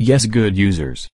Yes good users,